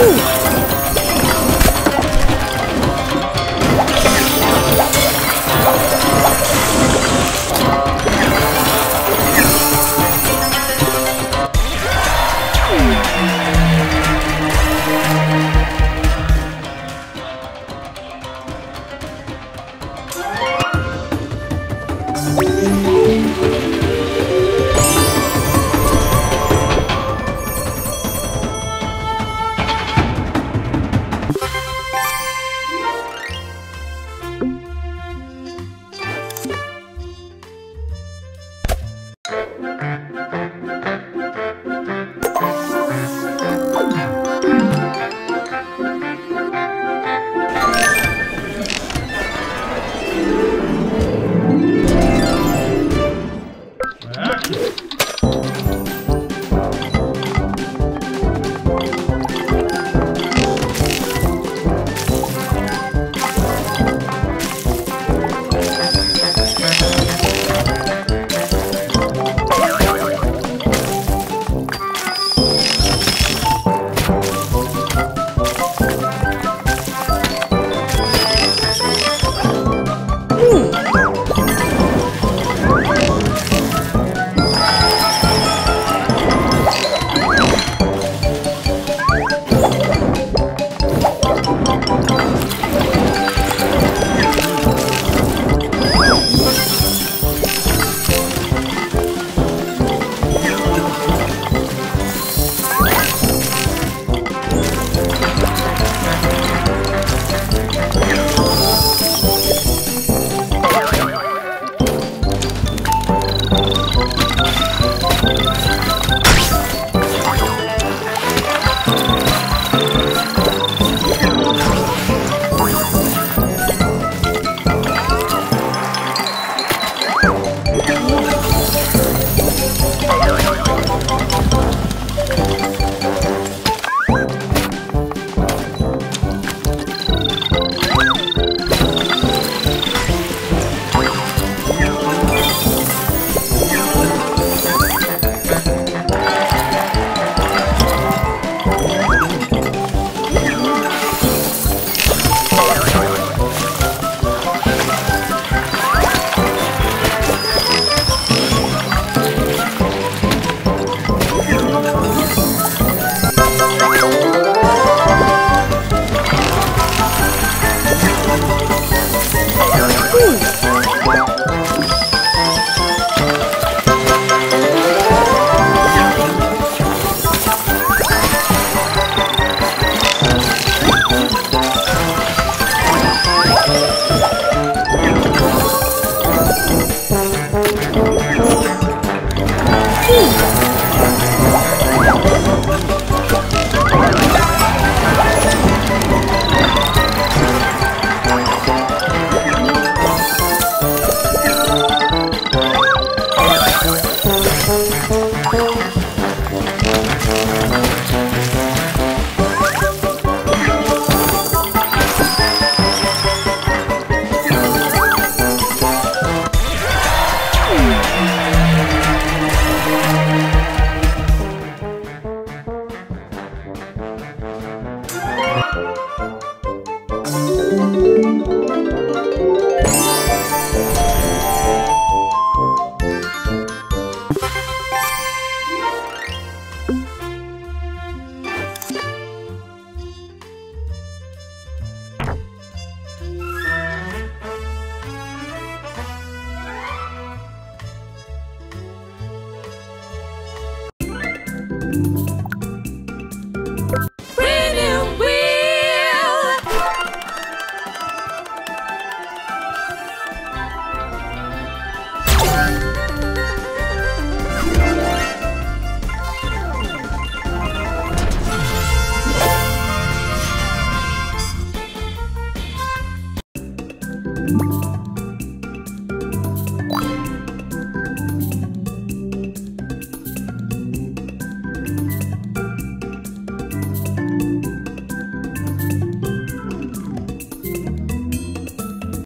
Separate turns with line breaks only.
Ooh. Thank you.